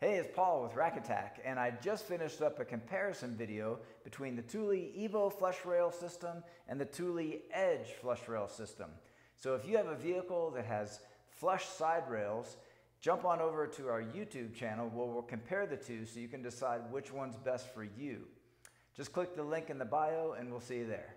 Hey, it's Paul with Rack Attack, and I just finished up a comparison video between the Thule Evo flush rail system and the Thule Edge flush rail system. So if you have a vehicle that has flush side rails, jump on over to our YouTube channel where we'll compare the two so you can decide which one's best for you. Just click the link in the bio and we'll see you there.